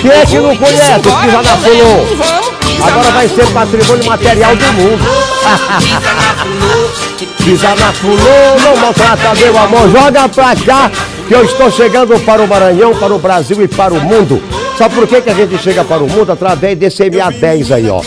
Quem é que não conhece? Pisa na Fulô. Agora vai ser patrimônio material do mundo. Pisa na Fulô, não maltrata meu amor. Joga pra cá que eu estou chegando para o Maranhão, para o Brasil e para o mundo. Sabe por que, que a gente chega para o mundo? Através desse MA10 aí, ó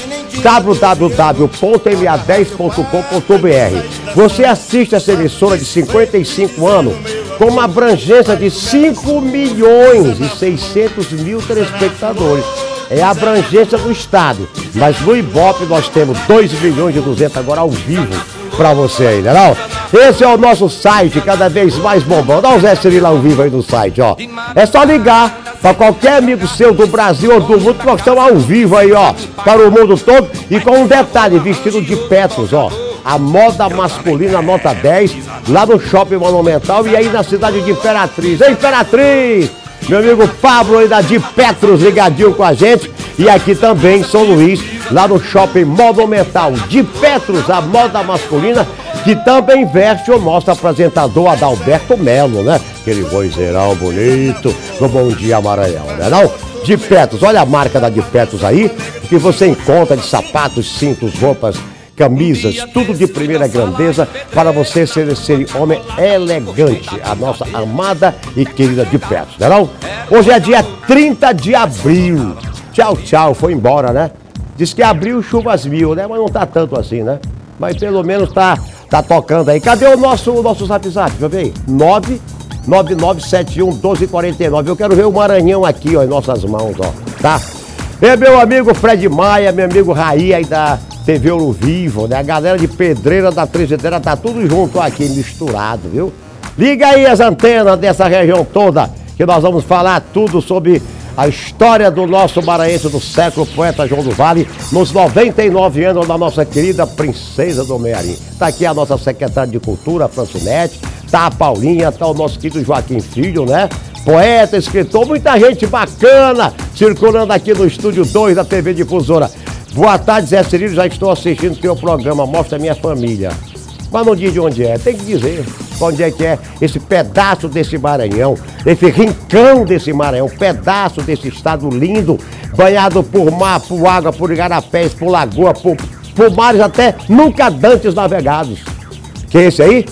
www.ma10.com.br. Você assiste essa emissora de 55 anos com uma abrangência de 5 milhões e 600 mil telespectadores. É a abrangência do estado. Mas no Ibope nós temos 2 milhões e 200 agora ao vivo para você aí, né não? Esse é o nosso site, cada vez mais bombando. Dá o Zé Cirilo ao vivo aí no site, ó. É só ligar para qualquer amigo seu do Brasil ou do mundo que nós estamos ao vivo aí, ó. Para o mundo todo e com um detalhe, vestido de Petros, ó. A moda masculina nota 10, lá no Shopping Monumental e aí na cidade de Imperatriz. Ei, Imperatriz! Meu amigo Pablo aí da de Petros ligadinho com a gente. E aqui também São Luís, lá no Shopping Monumental de Petros, a moda masculina que também veste o nosso apresentador Adalberto Melo, né? Aquele vozeirão bonito do Bom Dia Maranhão, né não? De Petros, olha a marca da De Petros aí, que você encontra de sapatos, cintos, roupas, camisas, tudo de primeira grandeza para você ser esse homem elegante, a nossa amada e querida de Petros, né não? Hoje é dia 30 de abril. Tchau, tchau, foi embora, né? Diz que abriu chuvas mil, né? Mas não tá tanto assim, né? Mas pelo menos tá Tá tocando aí. Cadê o nosso, o nosso zap zap? Deixa eu ver aí. 99971 1249. Eu quero ver o Maranhão aqui, ó, em nossas mãos, ó. Tá? E meu amigo Fred Maia, meu amigo Raí aí da TV Ouro Vivo, né? A galera de Pedreira da Trizedeira tá tudo junto aqui, misturado, viu? Liga aí as antenas dessa região toda, que nós vamos falar tudo sobre a história do nosso maranhense do século, poeta João do Vale, nos 99 anos da nossa querida princesa do Mearim. Está aqui a nossa secretária de Cultura, Francinete, tá a Paulinha, tá o nosso querido Joaquim Filho, né? Poeta, escritor, muita gente bacana circulando aqui no estúdio 2 da TV Difusora. Boa tarde, Zé Cirilo, já estou assistindo o teu programa, mostra a minha família. Mas não diz de onde é, tem que dizer onde é que é esse pedaço desse Maranhão, esse rincão desse Maranhão, pedaço desse estado lindo, banhado por mar, por água, por igarapés, por lagoa, por, por mares até nunca dantes navegados. Que é esse aí?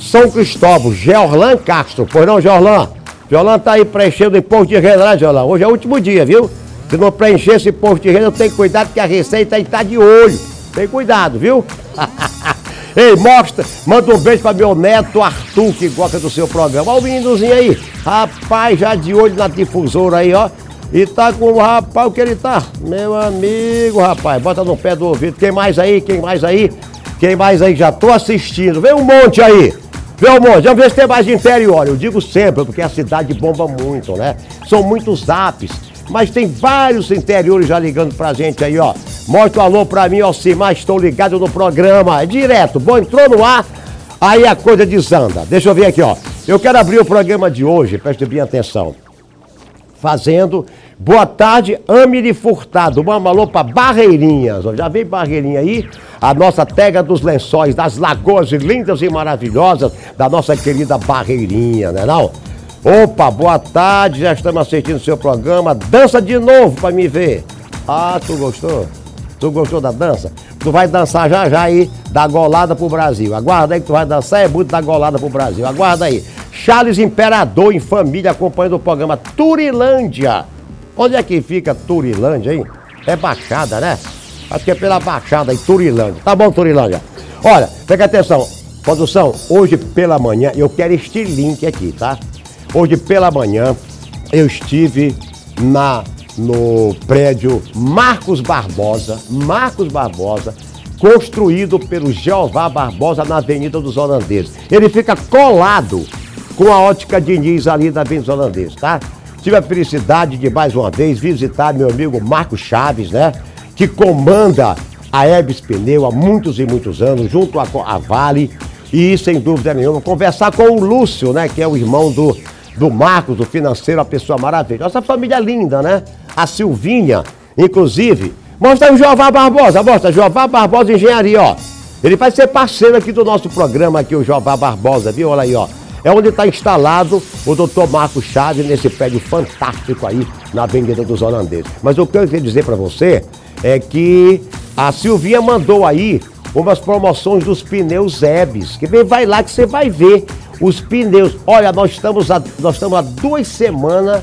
São Cristóvão, Georlan Castro. Pois não, Georlan? Georlan tá aí preenchendo o imposto de renda, né, Georlan? Hoje é o último dia, viu? Se não preencher esse imposto de renda, tem cuidar que a Receita aí tá de olho. Tem cuidado, viu? Ei, mostra, manda um beijo para meu neto Arthur, que gosta do seu programa. Olha o meninozinho aí, rapaz, já de olho na difusora aí, ó. E tá com o rapaz, o que ele tá? Meu amigo, rapaz, bota no pé do ouvido. Quem mais aí? Quem mais aí? Quem mais aí? Já tô assistindo. Vem um monte aí. Vem um monte. Vamos ver se tem mais de interior. Eu digo sempre, porque a cidade bomba muito, né? São muitos apps mas tem vários interiores já ligando pra gente aí, ó. Mostra o alô pra mim, Alcimar, estou ligado no programa. É direto, bom, entrou no ar, aí a coisa desanda. Deixa eu ver aqui, ó. Eu quero abrir o programa de hoje, preste bem atenção. Fazendo Boa tarde, Amiri Furtado. Uma alô pra Barreirinhas. Já vem Barreirinha aí, a nossa tega dos lençóis, das lagoas lindas e maravilhosas da nossa querida Barreirinha, né não? Opa, boa tarde, já estamos assistindo o seu programa. Dança de novo para me ver. Ah, tu gostou? Tu gostou da dança? Tu vai dançar já já aí, da golada pro Brasil. Aguarda aí que tu vai dançar, é muito da golada pro Brasil. Aguarda aí. Charles Imperador em família acompanhando o programa Turilândia. Onde é que fica Turilândia, hein? É Baixada, né? Acho que é pela Baixada aí, Turilândia. Tá bom, Turilândia? Olha, pega atenção. Produção, hoje pela manhã eu quero este link aqui, tá? Hoje pela manhã eu estive na no prédio Marcos Barbosa, Marcos Barbosa, construído pelo Jeová Barbosa na Avenida dos Holandeses. Ele fica colado com a ótica Diniz ali da Avenida dos Holandeses, tá? Tive a felicidade de mais uma vez visitar meu amigo Marco Chaves, né? Que comanda a Herbes Pneu há muitos e muitos anos, junto à Vale. E, sem dúvida nenhuma, conversar com o Lúcio, né? Que é o irmão do do Marcos, do financeiro, a pessoa maravilhosa. Essa família linda, né? A Silvinha, inclusive. Mostra o Jeová Barbosa, mostra, Jeová Barbosa Engenharia, ó. Ele vai ser parceiro aqui do nosso programa, aqui, o Jeová Barbosa, viu? Olha aí, ó. é onde está instalado o doutor Marcos Chaves nesse prédio fantástico aí na Avenida dos Holandeses. Mas o que eu queria dizer para você é que a Silvinha mandou aí umas promoções dos pneus Ebs. Que vem, vai lá que você vai ver os pneus. Olha, nós estamos a, nós estamos há duas semanas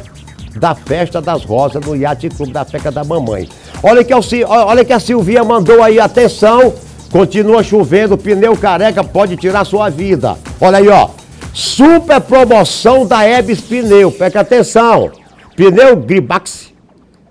da festa das rosas no Iate Clube da Festa da Mamãe. Olha que, olha que a Silvinha mandou aí, atenção, continua chovendo, pneu careca pode tirar sua vida. Olha aí, ó, super promoção da Ebs Pneu, presta atenção, pneu Gribax,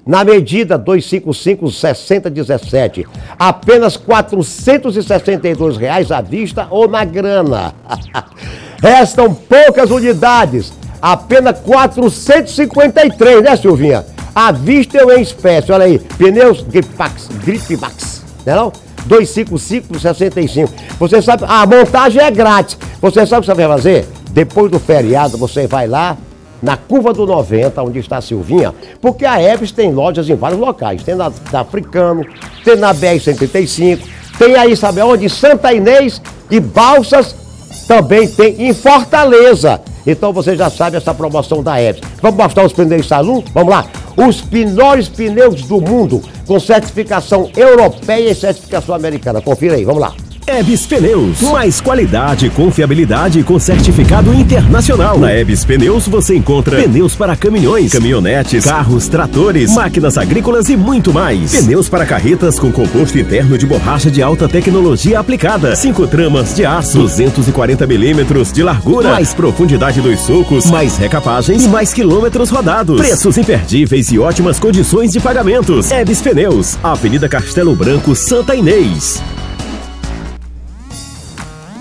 na medida 255-6017, apenas 462 reais à vista ou na grana. Restam poucas unidades, apenas 453, né, Silvinha? À vista ou em espécie, olha aí, pneus Gripax, Gripax, não é não? 255-65. Você sabe, a montagem é grátis. Você sabe o que você vai fazer? Depois do feriado, você vai lá, na curva do 90, onde está a Silvinha, porque a Ebs tem lojas em vários locais. Tem na, na Africano, tem na BR-135, tem aí, sabe onde? Santa Inês e Balsas também tem em Fortaleza. Então você já sabe essa promoção da Ebs. Vamos mostrar os pneus Salum? Vamos lá. Os melhores pneus do mundo com certificação europeia e certificação americana. Confira aí, vamos lá. Ebis Pneus. Mais qualidade, confiabilidade com certificado internacional. Na Ebis Pneus você encontra pneus para caminhões, caminhonetes, carros, tratores, máquinas agrícolas e muito mais. Pneus para carretas com composto interno de borracha de alta tecnologia aplicada. Cinco tramas de aço, 240 milímetros de largura, mais profundidade dos sulcos, mais recapagens e mais quilômetros rodados. Preços imperdíveis e ótimas condições de pagamentos. Ebis Pneus, Avenida Castelo Branco, Santa Inês.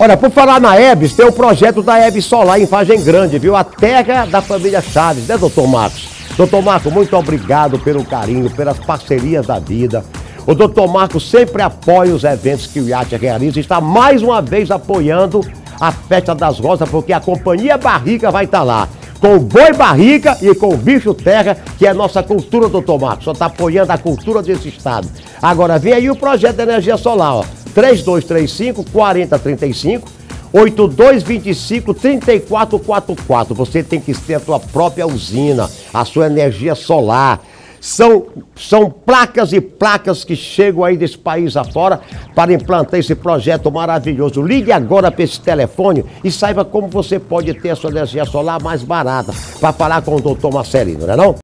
Olha, por falar na EBS, tem o projeto da EBS Solar em Fagem Grande, viu? A terra da família Chaves, né, doutor Marcos? Doutor Marcos, muito obrigado pelo carinho, pelas parcerias da vida. O doutor Marcos sempre apoia os eventos que o IAT realiza está mais uma vez apoiando a Festa das Rosas, porque a Companhia Barrica vai estar lá. Com o boi barriga e com o bicho terra, que é a nossa cultura, doutor Marcos. Só está apoiando a cultura desse estado. Agora, vem aí o projeto da energia solar, ó. 3235 4035 8225 3444. Você tem que ter a sua própria usina, a sua energia solar. São, são placas e placas que chegam aí desse país afora para implantar esse projeto maravilhoso. Ligue agora para esse telefone e saiba como você pode ter a sua energia solar mais barata para falar com o doutor Marcelino, não é não?